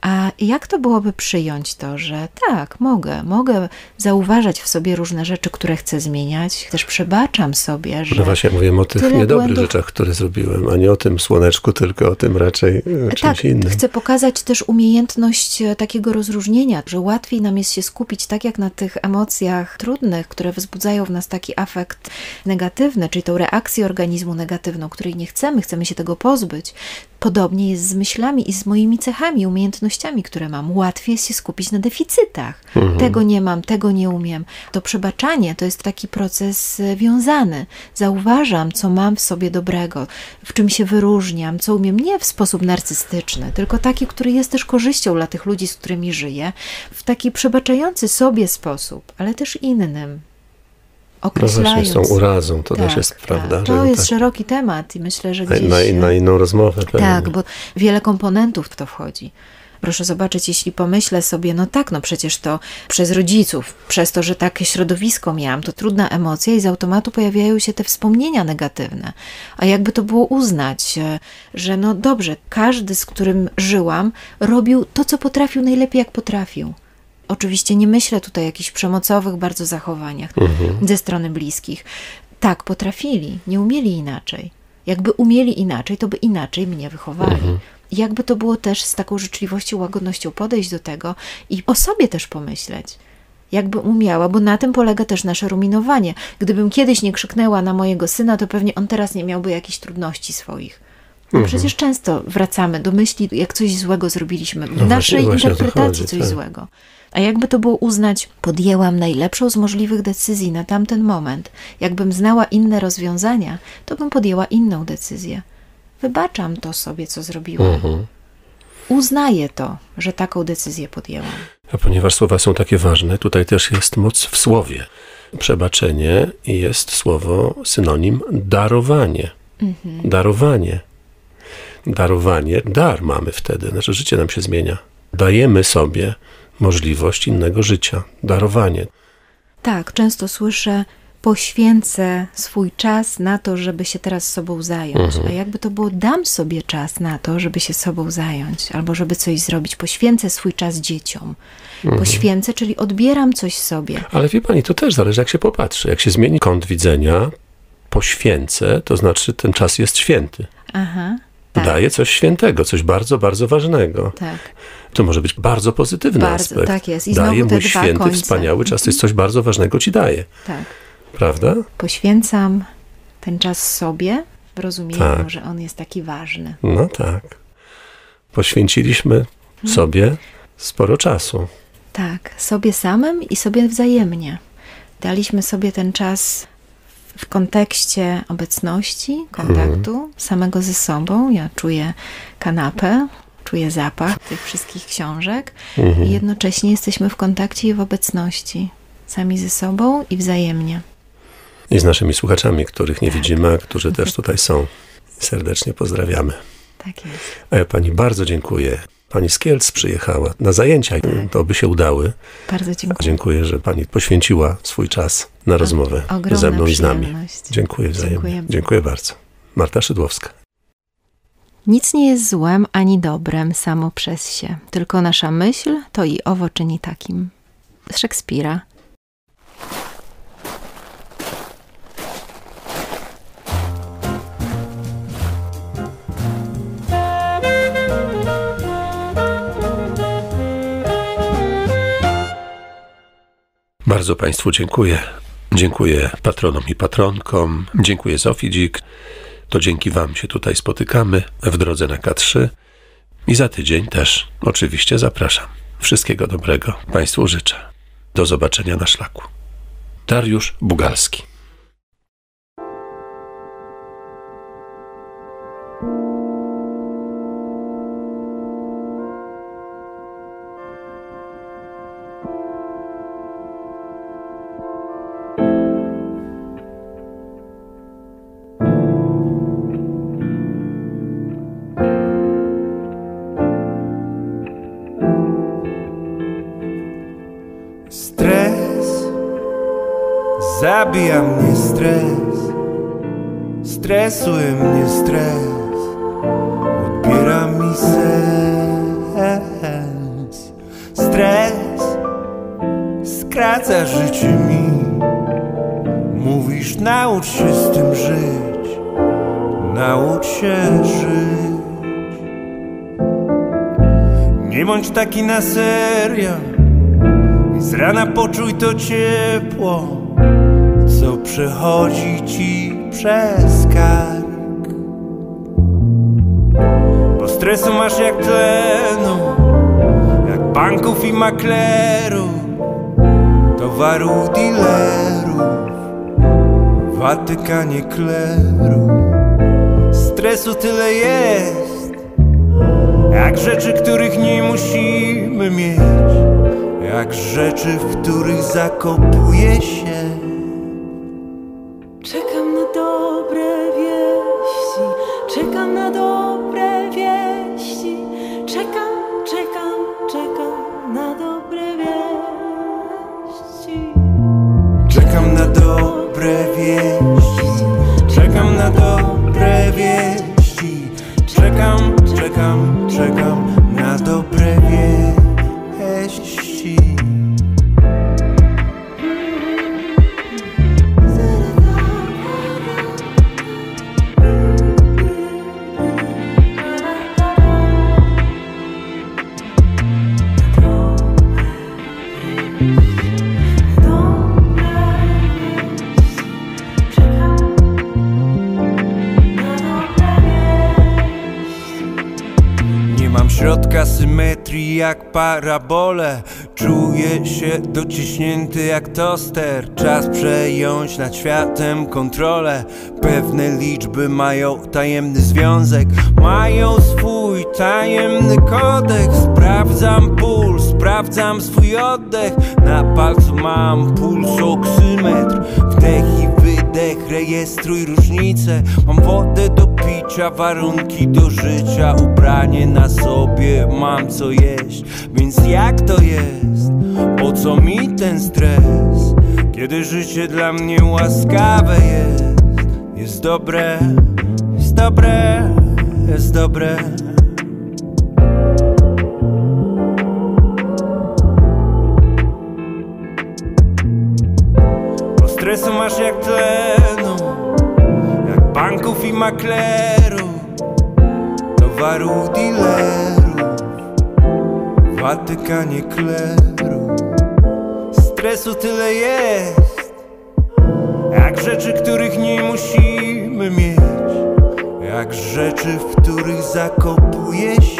A jak to byłoby przyjąć to, że tak, mogę, mogę zauważać w sobie różne rzeczy, które chcę zmieniać, też przebaczam sobie, że No właśnie, mówię o tych niedobrych błędów- rzeczach, które zrobiłem, a nie o tym słoneczku, tylko o tym raczej e, czymś tak, innym. chcę pokazać też umiejętność e, takiego rozróżnienia, że łatwiej nam jest się skupić tak jak na tych emocjach trudnych, które wzbudzają w nas taki afekt negatywny, czyli tą reakcję organizmu negatywną, której nie chcemy, chcemy się tego pozbyć. Podobnie jest z myślami i z moimi cechami, umiejętnościami, które mam. Łatwiej jest się skupić na deficytach. Tego nie mam, tego nie umiem. To przebaczanie to jest taki proces e, wiązany. Zauważam, co mam w sobie dobrego, w czym się wyróżniam, co umiem nie w sposób narcystyczny, tylko taki, który jest też korzyścią dla tych ludzi, z którymi żyję, w taki przebaczający sobie sposób, ale też innym. No właśnie, Określając. z tą urazą to też Tak, jest, tak. prawda? To jest tak, szeroki temat i myślę, że gdzieś... na, na inną rozmowę. pewnie. Tak, bo wiele komponentów w to wchodzi. Proszę zobaczyć, jeśli pomyślę sobie, no tak, no przecież to przez rodziców, przez to, że takie środowisko miałam, to trudna emocja i z automatu pojawiają się te wspomnienia negatywne. A jakby to było uznać, e, że no dobrze, każdy, z którym żyłam, robił to, co potrafił najlepiej, jak potrafił. Oczywiście nie myślę tutaj o jakichś przemocowych bardzo zachowaniach ze strony bliskich. Tak, potrafili, nie umieli inaczej. Jakby umieli inaczej, to by inaczej mnie wychowali. Jakby to było też z taką życzliwością, łagodnością podejść do tego i o sobie też pomyśleć. Jakbym umiała, bo na tym polega też nasze ruminowanie. Gdybym kiedyś nie krzyknęła na mojego syna, to pewnie on teraz nie miałby jakichś trudności swoich. No Przecież często wracamy do myśli, jak coś złego zrobiliśmy, w No naszej właśnie interpretacji coś tak. złego. A jakby to było uznać, podjęłam najlepszą z możliwych decyzji na tamten moment. Jakbym znała inne rozwiązania, to bym podjęła inną decyzję. Wybaczam to sobie, co zrobiłam. Mhm. Uznaję to, że taką decyzję podjęłam. A ponieważ słowa są takie ważne, tutaj też jest moc w słowie. Przebaczenie jest słowo synonim darowanie. Mhm. Darowanie. Darowanie, dar mamy wtedy, nasze życie nam się zmienia. Dajemy sobie możliwość innego życia. Darowanie. Tak, często słyszę, poświęcę swój czas na to, żeby się teraz sobą zająć. A jakby to było, dam sobie czas na to, żeby się sobą zająć, albo żeby coś zrobić. Poświęcę swój czas dzieciom. Poświęcę, czyli odbieram coś sobie. Ale wie pani, to też zależy, jak się popatrzy. Jak się zmieni kąt widzenia, poświęcę, to znaczy ten czas jest święty. Aha. Tak, Daje coś świętego, coś bardzo, bardzo ważnego. tak. To może być bardzo pozytywny Bardzo, aspekt. tak jest. I daje dwa święty, końce. Mhm. wspaniały czas. To jest coś bardzo ważnego ci daje. tak. Prawda? Poświęcam ten czas sobie, w rozumieniu, Tak. że on jest taki ważny. No tak. Poświęciliśmy sobie sporo czasu. Tak, sobie samym i sobie wzajemnie. Daliśmy sobie ten czas w kontekście obecności, kontaktu samego ze sobą. Ja czuję kanapę, czuję zapach tych wszystkich książek i jednocześnie jesteśmy w kontakcie i w obecności. Sami ze sobą i wzajemnie. I z naszymi słuchaczami, których nie widzimy, a którzy też tutaj są. Serdecznie pozdrawiamy. Tak jest. A ja pani bardzo dziękuję. Pani z Kielc przyjechała na zajęcia. To by się udały. Bardzo dziękuję. Dziękuję, że pani poświęciła swój czas na rozmowę ogromna ze mną i z nami. Dziękuję wzajemnie. Dziękujemy. Dziękuję bardzo. Marta Szydłowska. Nic nie jest złem ani dobrem samo przez się, tylko nasza myśl to i owo czyni takim. Z Szekspira. Bardzo Państwu dziękuję. Dziękuję patronom i patronkom. Dziękuję Zofii Dzik. To dzięki Wam się tutaj spotykamy w drodze na K3. I za tydzień też oczywiście zapraszam. Wszystkiego dobrego Państwu życzę. Do zobaczenia na szlaku. Dariusz Bugalski. Stres. Stresuje mnie stres. Odbiera mi sens. Stres Skraca życie mi. Mówisz naucz się z tym żyć. Naucz się żyć. Nie bądź taki na serio. Z rana poczuj to ciepło, co przechodzi ci przez kark. Bo stresu masz jak tlenu, jak banków i maklerów, towaru dealerów, Watykanie kleru. Stresu tyle jest, jak rzeczy, których nie musimy mieć. Jak rzeczy, w których zakopuje się środka symetrii jak parabole. Czuję się dociśnięty jak toster. Czas przejąć nad światem kontrolę. Pewne liczby mają tajemny związek. Mają swój tajemny kodeks. Sprawdzam puls, sprawdzam swój oddech. Na palcu mam pulsoksymetr. Wdech i wydech, rejestruj różnice. Mam wodę do picia, warunki do życia. Ubranie na sobie, mam co jeść. Więc jak to jest? Po co mi ten stres? Kiedy życie dla mnie łaskawe jest. Jest dobre, jest dobre, jest dobre stresu masz jak tlenu Jak banków i maklerów Towaru dealerów Watykanie kleru Stresu tyle jest Jak rzeczy, których nie musimy mieć jak rzeczy, w których zakopuje się.